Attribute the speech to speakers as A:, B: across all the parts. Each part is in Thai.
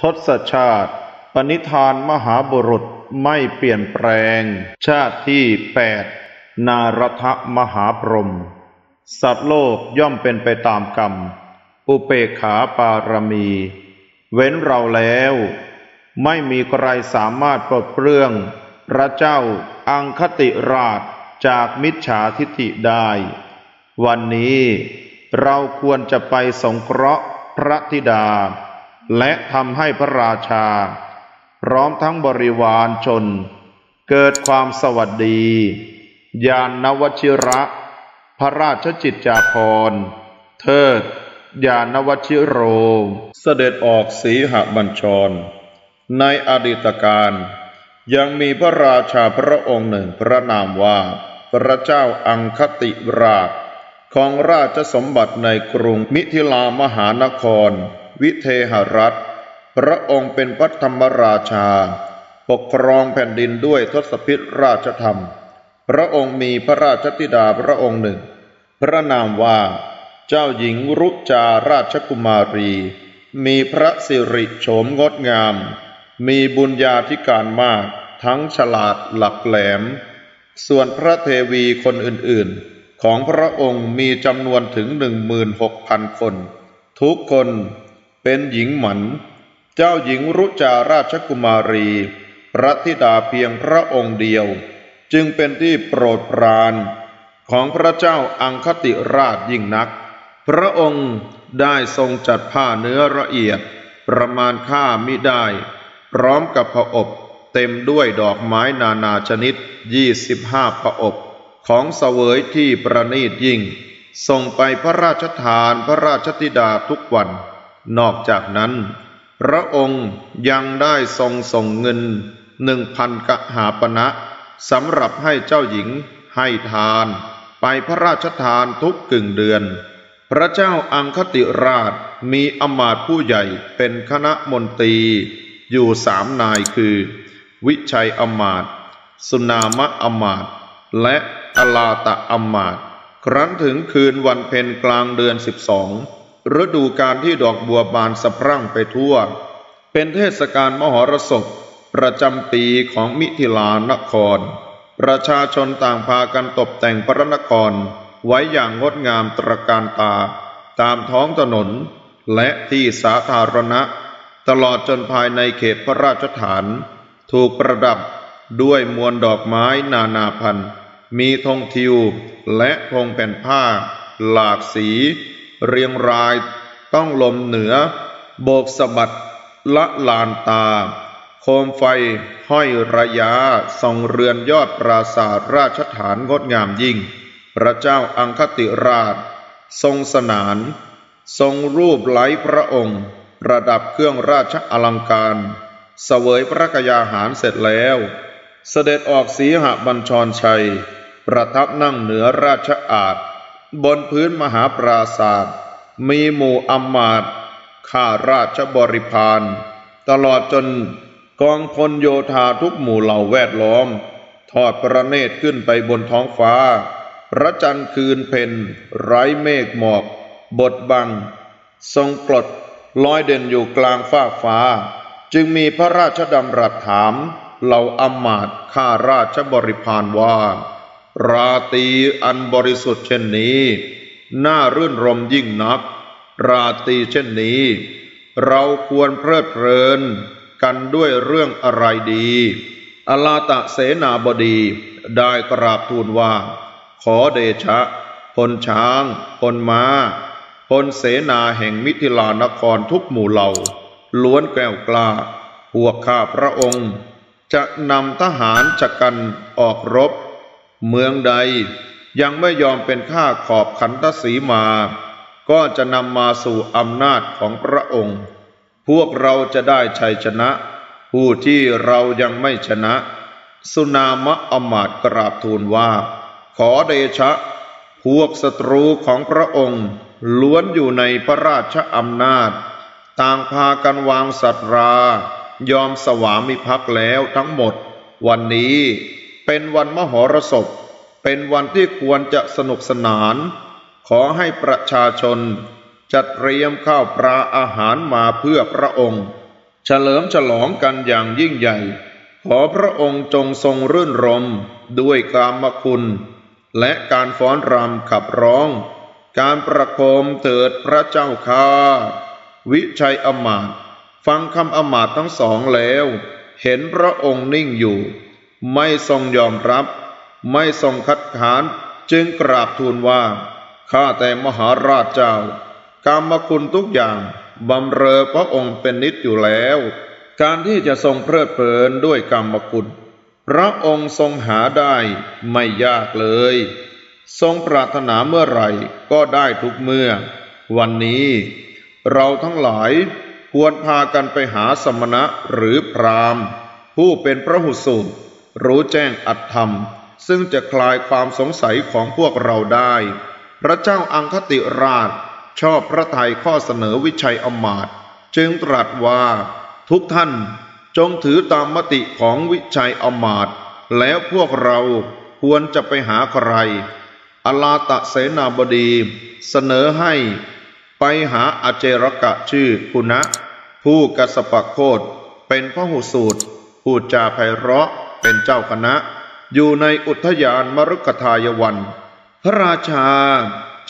A: ทศชาติ ปณิธานมหาบุรุษไม่เปลี่ยนแปลง ชาติที่แปดนารทะมหาพรหมสัตว์โลกย่อมเป็นไปตามกรรม อุเปกขาปารมี เว้นเราแล้ว ไม่มีใครสามารถปลดเปลื้อง พระเจ้าอังคติราชจากมิจฉาทิฐิได้ วันนี้เราควรจะไปสงเคราะห์พระธิดา และทำให้พระราชา พร้อมทั้งบริวารชน เกิดความสวัสดี ยานนวชิระ พระราชจิตจาภรณ์เทิดยานวชิโร เสด็จออกสีหบัญชร ในอดีตการยังมีพระราชาพระองค์หนึ่งพระนามว่า พระเจ้าอังคติราชของราชสมบัติในกรุงมิถิลามหานคร วิเทหรัฐ พระองค์เป็นพระธรรมราชา ปกครองแผ่นดินด้วยทศพิธราชธรรม พระองค์มีพระราชธิดาพระองค์หนึ่ง พระนามว่า เจ้าหญิงรุจาราชกุมารี มีพระสิริโฉมงดงาม มีบุญญาธิการมาก ทั้งฉลาดหลักแหลม ส่วนพระเทวีคนอื่นๆ ของพระองค์มีจำนวนถึงหนึ่งมืนหกพันคน ทุกคน เป็นหญิงหมัน เจ้าหญิงรุจาราชกุมารี พระธิดาเพียงพระองค์เดียว จึงเป็นที่โปรดปรานของพระเจ้าอังคติราชยิ่งนัก พระองค์ได้ทรงจัดผ้าเนื้อละเอียด ประมาณค่ามิได้ พร้อมกับผอบเต็มด้วยดอกไม้นานาชนิดยี่สิบห้าผอบของเสวยที่ประณีตยิ่งส่งไปพระราชทานพระราชธิดาทุกวัน นอกจากนั้น พระองค์ยังได้ทรงส่งเงินหนึ่งพันกหาปณะสำหรับให้เจ้าหญิงให้ทาน ไปพระราชทานทุกกึ่งเดือน พระเจ้าอังคติราชมีอำมาตย์ผู้ใหญ่เป็นคณะมนตรี อยู่สามนายคือ วิชัยอำมาตย์สุนามะอำมาตย์และอลาตะอำมาตย์ครั้นถึงคืนวันเพ็ญกลางเดือนสิบสอง ฤดูการที่ดอกบัวบานสะพรั่งไปทั่ว เป็นเทศกาลมหรสพประจำปีของมิถิลานคร ประชาชนต่างพากันตกแต่งพระนครไว้อย่างงดงามตระการตา ตามท้องถนน และที่สาธารณะ ตลอดจนภายในเขตพระราชฐาน ถูกประดับด้วยมวลดอกไม้นานาพันธุ์ มีธงทิวและธงแผ่นผ้า หลากสี เรียงรายต้องลมเหนือ โบกสะบัดละลานตา โคมไฟห้อยระยะส่องเรือนยอดปราสาทราชฐานงดงามยิ่ง พระเจ้าอังคติราช ทรงสนาน ทรงรูปไหลพระองค์ ประดับเครื่องราชอลังการเสวยพระกยาหารเสร็จแล้ว เสด็จออกสีหบัญชรชัย ประทับนั่งเหนือราชอาณ บนพื้นมหาปราศาสตร์มีหมู่อำมาตย์ข้าราชบริพารตลอดจนกองพลโยธาทุกหมู่เหล่าแวดล้อม ทอดพระเนตรขึ้นไปบนท้องฟ้า พระจันทร์คืนเพ็ญไร้เมฆหมอก บดบัง ทรงกลดลอยเด่นอยู่กลางฟ้าฟ้า จึงมีพระราชดำรัสถามเหล่าอำมาตย์ข้าราชบริพารว่า ราตีอันบริสุทธิ์เช่นนี้ น่ารื่นรมยิ่งนัก ราตีเช่นนี้ เราควรเพลิดเพลินกันด้วยเรื่องอะไรดีอลาตะเสนาบดีได้กราบทูลว่า ขอเดชะ พลช้าง พลม้า พลเสนาแห่งมิถิลานครทุกหมู่เหล่า ล้วนแก้วกล้า พวกข้าพระองค์ จะนำทหารจักกันออกรบ เมืองใดยังไม่ยอมเป็นข้าขอบขันตสีมา ก็จะนำมาสู่อำนาจของพระองค์ พวกเราจะได้ชัยชนะ ผู้ที่เรายังไม่ชนะ สุนามะอมาตกราบทูลว่า ขอเดชะ พวกศัตรูของพระองค์ล้วนอยู่ในพระราชอำนาจ ต่างพากันวางสัตรายอมสวามิภักดิ์แล้วทั้งหมด วันนี้ เป็นวันมหรสพ เป็นวันที่ควรจะสนุกสนาน ขอให้ประชาชน จัดเตรียมข้าวปลาอาหารมาเพื่อพระองค์ เฉลิมฉลองกันอย่างยิ่งใหญ่ ขอพระองค์จงทรงรื่นรมด้วยกามคุณ และการฟ้อนรำขับร้อง การประโคมเถิดพระเจ้าค่าวิชัยอมาตฟังคำอมาตทั้งสองแล้ว เห็นพระองค์นิ่งอยู่ ไม่ทรงยอมรับ ไม่ทรงคัดค้านจึงกราบทูลว่า ข้าแต่มหาราชเจ้ากรรมคุณทุกอย่างบำเรอพระองค์เป็นนิจอยู่แล้ว การที่จะทรงเพลิดเพลินด้วยกรรมคุณ พระองค์ทรงหาได้ไม่ยากเลย ทรงปรารถนาเมื่อไหร่ก็ได้ทุกเมื่อ วันนี้ เราทั้งหลายควรพากันไปหาสมณะหรือพรามผู้เป็นพระหุสูตร รู้แจ้งอัตธรรม ซึ่งจะคลายความสงสัยของพวกเราได้ พระเจ้าอังคติราช ชอบพระทัยข้อเสนอวิชัยอมาตจึงตรัสว่า ทุกท่านจงถือตามมติของวิชัยอมาตแล้วพวกเราควรจะไปหาใครอลาตะเสนาบดี เสนอให้ ไปหาอาเจรกะชื่อคุณะ ผู้กสปะโคดเป็นพระหูสูตรผู้จาไพเราะ เป็นเจ้าคณะ อยู่ในอุทยานมรุกทายวัน พระราชา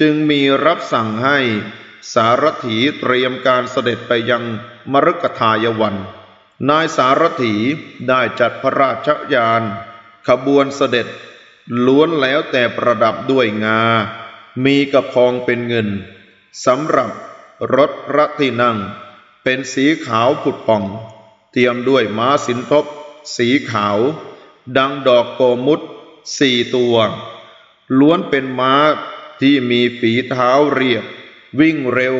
A: จึงมีรับสั่งให้สารถีเตรียมการเสด็จไปยังมรุกทายวัน นายสารถีได้จัดพระราชยาน ขบวนเสด็จ ล้วนแล้วแต่ประดับด้วยงา มีกระพองเป็นเงินสำหรับรถพระที่นั่ง เป็นสีขาวผุดผ่อง เตรียมด้วยม้าสินทบ สีขาว ดังดอกโกมุตสี่ตัว ล้วนเป็นม้าที่มีฝีเท้าเรียบ วิ่งเร็ว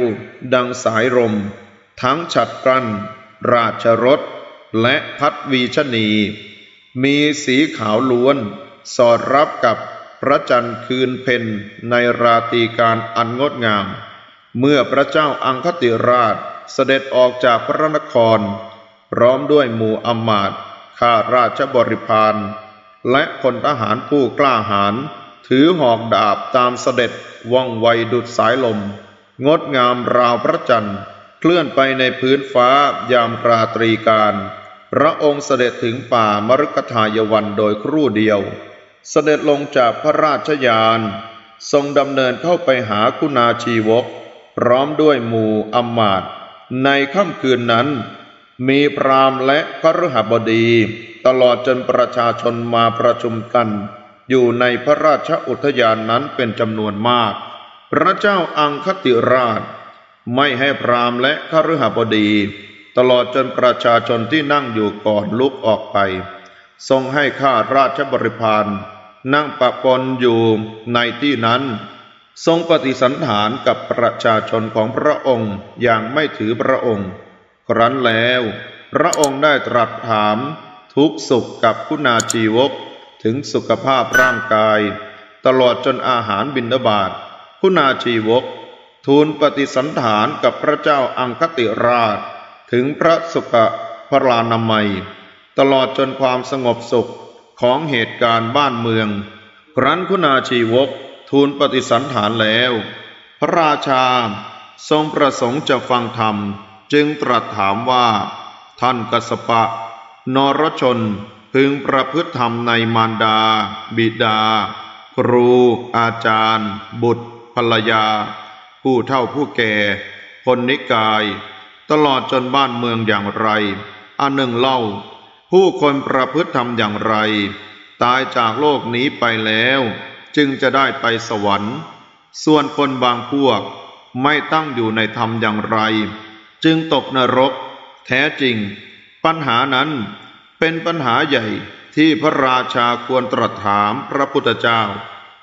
A: ดังสายลมทั้งฉัดกลั้นราชรถ และพัดวีชนี มีสีขาวล้วน สอดรับกับพระจันทร์คืนเพนในราตรีการอันงดงาม เมื่อพระเจ้าอังคติราชเสด็จออกจากพระนคร พร้อมด้วยหมู่อมาต ข้าราชบริพารและคนทหารผู้กล้าหาญถือหอกดาบตามเสด็จว่องไวดุดสายลม งดงามราวพระจันทร์ เคลื่อนไปในพื้นฟ้ายามราตรีการ พระองค์เสด็จถึงป่ามรุกทายวันโดยครู่เดียว เสด็จลงจากพระราชยาน ทรงดำเนินเข้าไปหาคุณาชีวก พร้อมด้วยหมู่อมมาตในค่ำคืนนั้น มีพรามและพระหบดี ตลอดจนประชาชนมาประชุมกัน อยู่ในพระราชอุทยานนั้นเป็นจำนวนมาก พระเจ้าอังคติราช ไม่ให้พรามและขรหบดี ตลอดจนประชาชนที่นั่งอยู่ก่อนลุกออกไป ทรงให้ข้าราชบริพารนั่งปะปนอยู่ในที่นั้น ทรงปฏิสันฐานกับประชาชนของพระองค์อย่างไม่ถือพระองค์ ครั้นแล้ว พระองค์ได้ตรัสถามทุกสุขกับคุณาชีวกถึงสุขภาพร่างกาย ตลอดจนอาหารบิณฑบาตคุณาชีวก ทูลปฏิสันฐานกับพระเจ้าอังคติราช ถึงพระสุขพระลานามัย ตลอดจนความสงบสุขของเหตุการณ์บ้านเมือง ครั้นคุณาชีวกทูลปฏิสันฐานแล้ว พระราชาทรงประสงค์จะฟังธรรม จึงตรัสถามว่า ท่านกสปะ นรชนพึงประพฤติธรรมในมารดา บิดา ครู อาจารย์ บุตร ภรรยา ผู้เฒ่าผู้แก่ คนนิกาย ตลอดจนบ้านเมืองอย่างไร อันหนึ่งเล่า ผู้คนประพฤติธรรมอย่างไร ตายจากโลกนี้ไปแล้ว จึงจะได้ไปสวรรค์ ส่วนคนบางพวกไม่ตั้งอยู่ในธรรมอย่างไร จึงตกนรก แท้จริง ปัญหานั้นเป็นปัญหาใหญ่ที่พระราชาควรตรัสถามพระพุทธเจ้า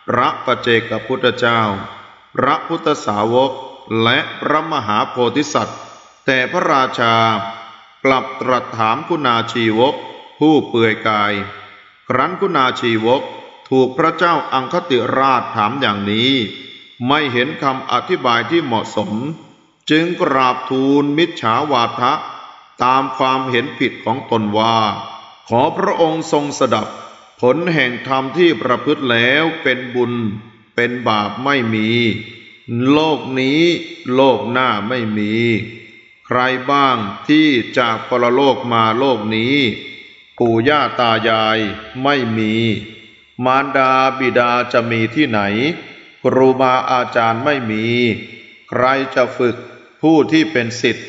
A: พระปเจกพุทธเจ้า พระพุทธสาวกและพระมหาโพธิสัตว์ แต่พระราชากลับตรัสถามคุณาชีวก ผู้เปื่อยกาย ครั้นคุณาชีวกถูกพระเจ้าอังคติราชถามอย่างนี้ ไม่เห็นคำอธิบายที่เหมาะสม จึงกราบทูลมิจฉาวาทะตามความเห็นผิดของตนว่า ขอพระองค์ทรงสดับ ผลแห่งธรรมที่ประพฤติแล้วเป็นบุญเป็นบาปไม่มี โลกนี้โลกหน้าไม่มี ใครบ้างที่จากปรโลกมาโลกนี้ ปู่ย่าตายายไม่มี มารดาบิดาจะมีที่ไหนครูบาอาจารย์ไม่มี ใครจะฝึก ผู้ที่เป็นสิทธิ์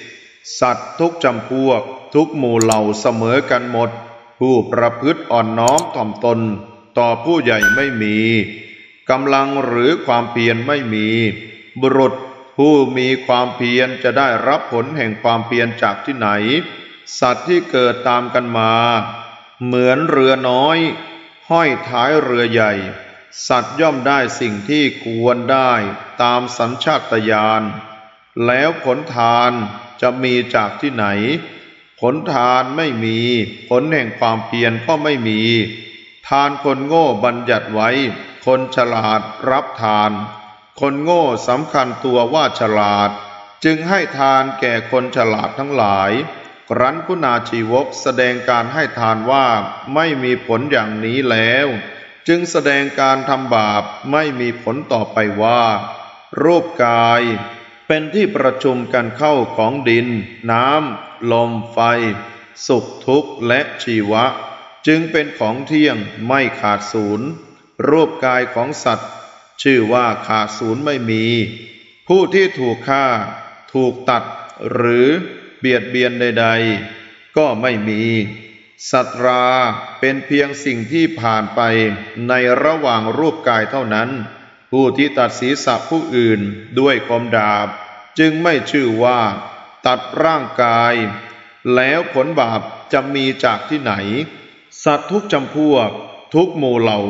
A: สัตว์ทุกจำพวก ทุกหมู่เหล่าเสมอกันหมด ผู้ประพฤติอ่อนน้อมถ่อมตน ต่อผู้ใหญ่ไม่มีกำลังหรือความเพียรไม่มี บุรุษผู้มีความเพียรจะได้รับผลแห่งความเพียรจากที่ไหน สัตว์ที่เกิดตามกันมา เหมือนเรือน้อย ห้อยท้ายเรือใหญ่ สัตว์ย่อมได้สิ่งที่ควรได้ตามสัญชาตญาณ แล้วผลทานจะมีจากที่ไหน ผลทานไม่มี ผลแห่งความเพียรก็ไม่มี ทานคนโง่บัญญัติไว้ คนฉลาดรับทาน คนโง่สำคัญตัวว่าฉลาด จึงให้ทานแก่คนฉลาดทั้งหลายครั้นคุณาชีวกแสดงการให้ทานว่าไม่มีผลอย่างนี้แล้ว จึงแสดงการทำบาปไม่มีผลต่อไปว่า รูปกาย เป็นที่ประชุมกันเข้าของดิน น้ำ ลมไฟ สุขทุกข์และชีวะ จึงเป็นของเที่ยงไม่ขาดศูนย์รูปกายของสัตว์ ชื่อว่าขาดศูนย์ไม่มี ผู้ที่ถูกฆ่า ถูกตัด หรือเบียดเบียนใด ๆ ก็ไม่มี สัตราเป็นเพียงสิ่งที่ผ่านไปในระหว่างรูปกายเท่านั้น ผู้ที่ตัดศีรษะผู้อื่นด้วยคมดาบ จึงไม่ชื่อว่า ตัดร่างกาย แล้วผลบาปจะมีจากที่ไหน สัตว์ทุกจำพวก ทุกหมู่เหล่า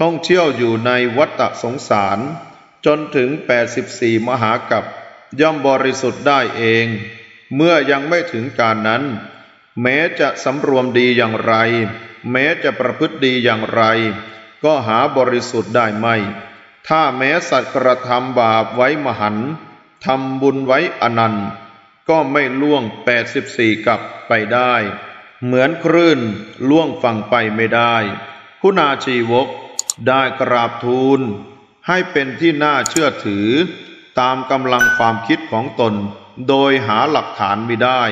A: ท่องเที่ยวอยู่ในวัฏสงสาร จนถึง 84 มหากับย่อมบริสุทธิ์ได้เอง เมื่อยังไม่ถึงการนั้น แม้จะสำรวมดีอย่างไร แม้จะประพฤติดีอย่างไร ก็หาบริสุทธิ์ได้ไม่ ถ้าแม้สัตว์กระทำบาปไว้มหันทำบุญไว้อนันต์ ก็ไม่ล่วงแปดสิบสี่กับไปได้ เหมือนคลื่นล่วงฝั่งไปไม่ได้ คุณาชีวกได้กราบทูล ให้เป็นที่น่าเชื่อถือ ตามกำลังความคิดของตน โดยหาหลักฐานไม่ได้